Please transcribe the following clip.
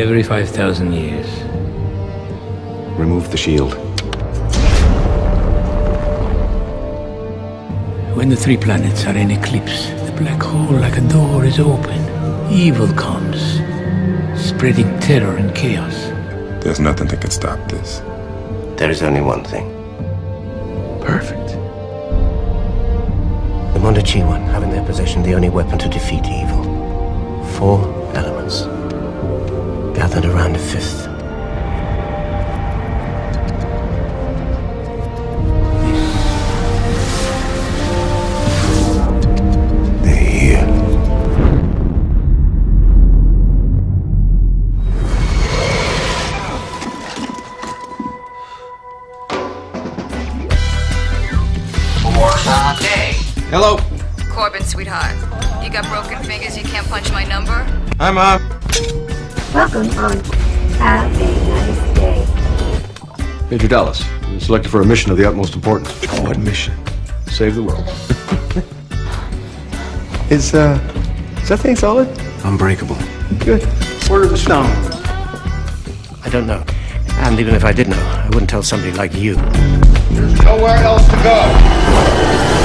every 5,000 years. Remove the shield. When the three planets are in eclipse, the black hole like a door is open. Evil comes, spreading terror and chaos. There's nothing that can stop this. There is only one thing. Perfect. The Mondoshawan have in their possession the only weapon to defeat evil. Four elements. Gathered around a fifth. They're here. Hello. Korben, sweetheart. You got broken fingers, you can't punch my number? Hi, Mom. Uh, Welcome on. Have a nice day. Major Dallas, you're selected for a mission of the utmost importance. What mission? Save the world. Is, uh, is that thing solid? Unbreakable. Good. Order the stone. I don't know. And even if I did know, I wouldn't tell somebody like you. There's nowhere else to go.